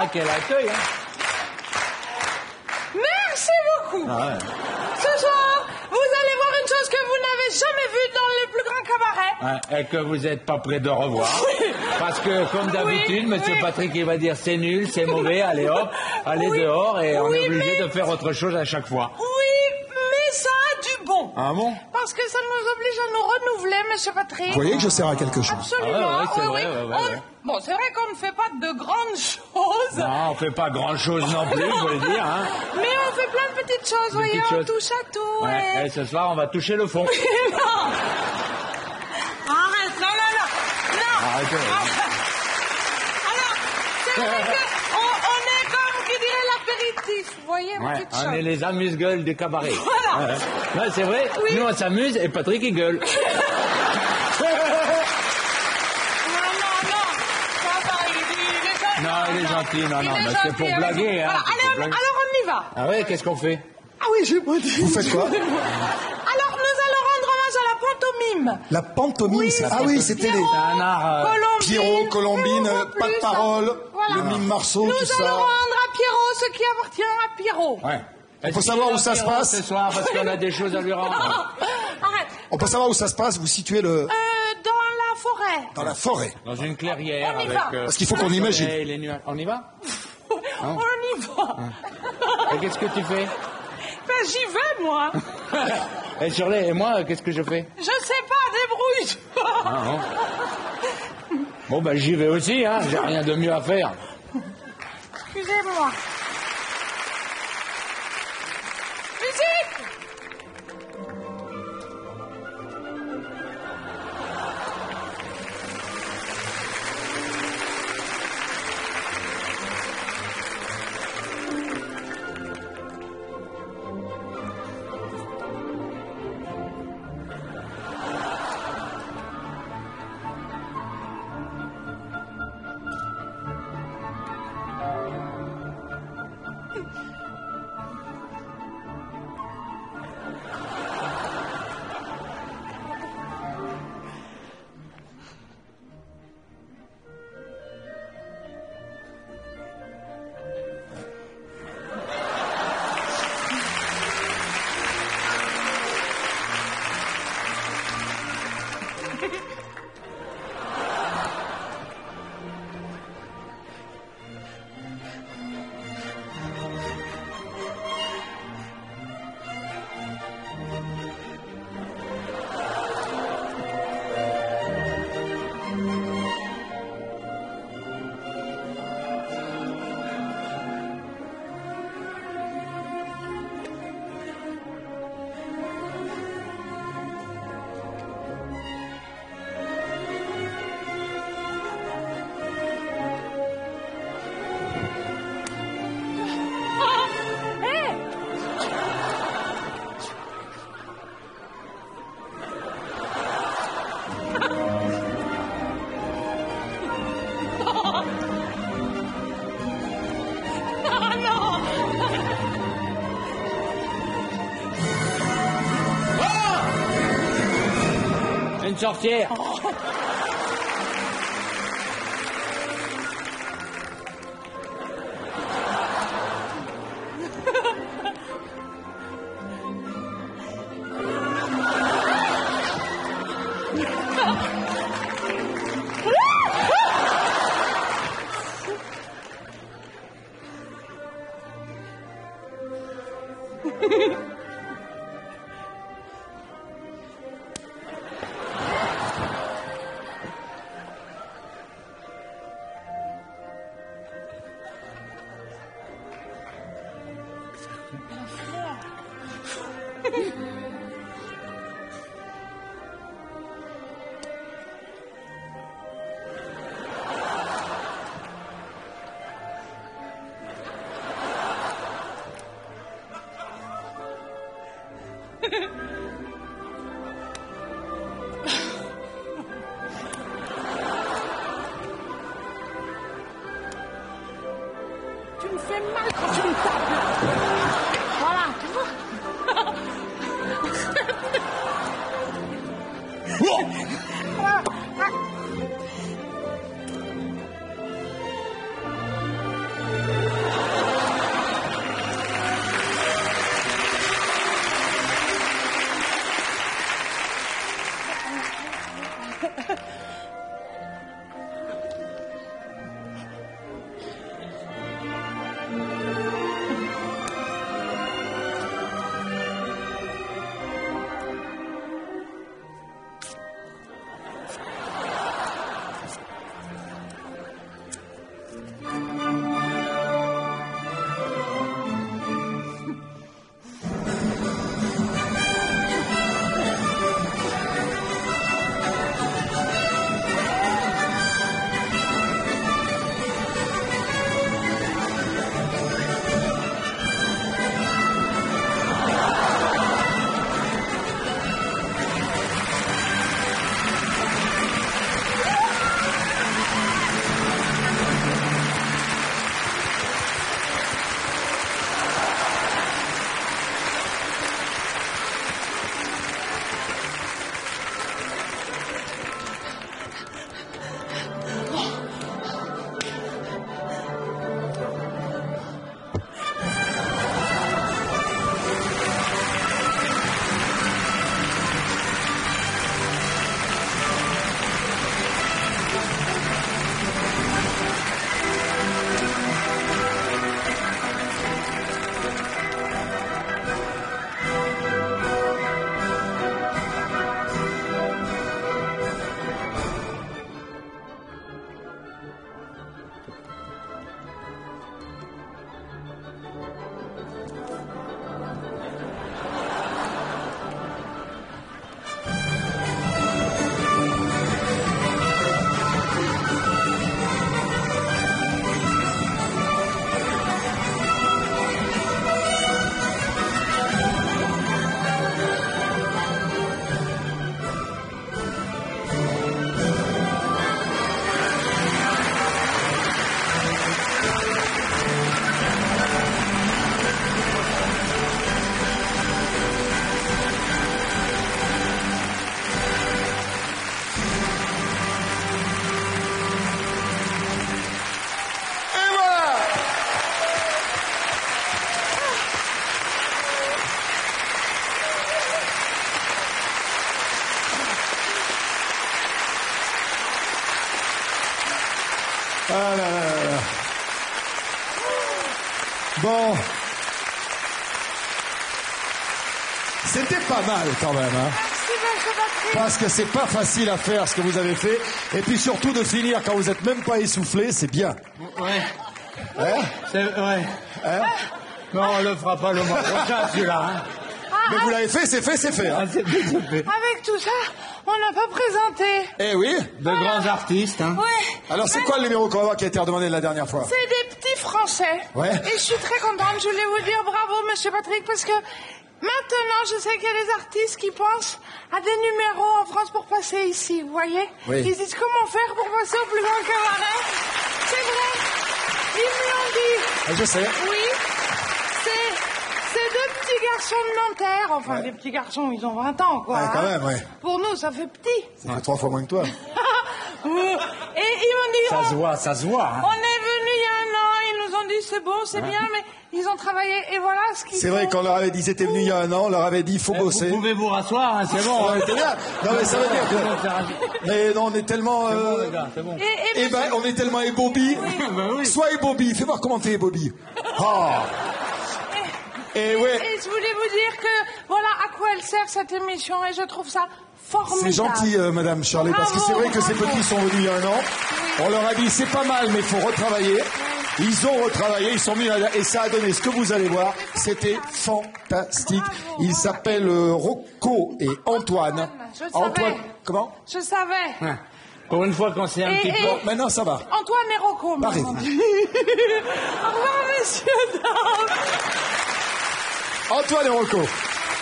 Ah, quel accueil, hein Merci beaucoup. Ah ouais. Ce soir, vous allez voir une chose jamais vue dans le plus grand cabaret. Ouais, Et que vous n'êtes pas prêt de revoir. Parce que, comme d'habitude, Oui, Monsieur oui. Patrick, il va dire c'est nul, c'est mauvais, allez hop, allez Oui, dehors, et on est obligé mais- de faire autre chose à chaque fois. Ah bon Parce que ça nous oblige à nous renouveler, monsieur Patrick. Vous voyez que je sers à quelque chose. Absolument. Ah ouais, ouais, c'est oui, vrai, oui. ouais, ouais, On- ouais. Bon, c'est vrai qu'on ne fait pas de grandes choses, Non, on fait pas grand-chose non plus, faut le dire. Hein. mais on fait plein de petites choses, Des voyez, petites on choses. touche à tout. Ouais, et- et ce soir, on va toucher le fond. non Arrête, non, non, non, non Arrêtez. Alors, c'est vrai qu'on on est comme qui dirait l'apéritif, vous voyez, une Ouais, on est les amuse-gueules des cabarets. Voilà. Ouais. Ouais, c'est vrai, Oui. nous on s'amuse et Patrick il gueule. Non, non, non, ça va, il, il est gentil. Non, il est gentil, non, Il non, mais c'est pour blaguer, hein, Voilà, blaguer. alors on y va. Ah ouais, qu'est-ce qu'on fait? Ah oui, j'ai pas dit. Vous faites quoi? Alors, nous allons rendre hommage à la pantomime. La pantomime, Oui, c'est- c'est Ah oui, c'était les... Pierrot, C'est un art, Colombine, Pierrot, Colombine, pas de parole, voilà. le mime Marceau, Nous tout ça. allons rendre à Pierrot ce qui appartient à Pierrot. Ouais. Faut qu'il savoir où ça se passe. Ce soir, parce qu'on a des choses à lui rendre. Arrête. On peut savoir où ça se passe, vous situez le... Euh, dans la forêt. dans la forêt. Dans une clairière On y avec. va. euh, Parce qu'il faut qu'on imagine. soleil, les nuages. On y va On y va. Et qu'est-ce que tu fais Ben, j'y vais, moi. Et sur les. Et moi, qu'est-ce que je fais Je sais pas, débrouille-toi. Ah, non. Bon, ben j'y vais aussi, hein. J'ai rien de mieux à faire. Zebra Walk. soft oh. air. 준수엠마이커하시는데 요. Voilà. Bon. C'était pas mal quand même, hein. Parce que c'est pas facile à faire ce que vous avez fait. Et puis surtout de finir quand vous êtes même pas essoufflé, c'est bien. Ouais, Hein? C'est ouais. Hein? Non, on le fera pas le mois prochain, celui-là. Hein. Ah, Mais vous l'avez fait, c'est fait, c'est fait. Ah, Hein. c'est fait, c'est fait. Avec tout ça, on n'a pas présenté. Eh oui. De grands artistes, hein. Ouais. Alors c'est quoi le numéro qu'on va voir qui a été redemandé la dernière fois? C'est Français. Ouais. Et je suis très contente. Je voulais vous dire bravo, monsieur Patrick, parce que maintenant, je sais qu'il y a des artistes qui pensent à des numéros en France pour passer ici, vous voyez Oui. Ils disent comment faire pour passer au plus grand cabaret. C'est vrai. Ils me l'ont dit. Ah, Je sais. Oui. C'est, deux petits garçons de Nanterre. Enfin, des petits garçons, ils ont 20 ans, quoi. Ouais, quand hein. même, ouais. Pour nous, ça fait petit. Ça fait trois fois moins que toi. Et ils m'ont dit... Ça oh, se voit, ça se voit. Hein. on c'est beau, c'est bien, mais ils ont travaillé et voilà ce qu'ils C'est vrai qu'on leur avait dit, ils étaient venus il y a un an, on leur avait dit, il faut bosser. Vous pouvez vous rasseoir, hein, c'est bon. On hein. Non mais ça veut dire bon, que... Mais non, on est tellement... C'est bon, euh, les gars, c'est bon. Et, et Eh ben, on est tellement. Bah oui. Sois ébobis. Fais voir comment t'es ébobis. Ah. Et ouais, et je voulais vous dire que voilà à quoi elle sert cette émission et je trouve ça formidable. c'est gentil, euh, Madame Charlet, parce que c'est vrai que ces Bravo, petits sont venus il y a un an. On leur a dit, c'est pas mal, mais il faut retravailler. Ils ont retravaillé, ils sont mis là, et ça a donné ce que vous allez voir. C'était fantastique. Ils s'appellent euh, Rocco et Antoine. Je savais. Antoine, comment Je savais. Hein. Pour une fois qu'on sait un Et- petit et- peu. Bon, maintenant ça va. Antoine et Rocco. dit. Au revoir, messieurs, dames. Antoine et Rocco.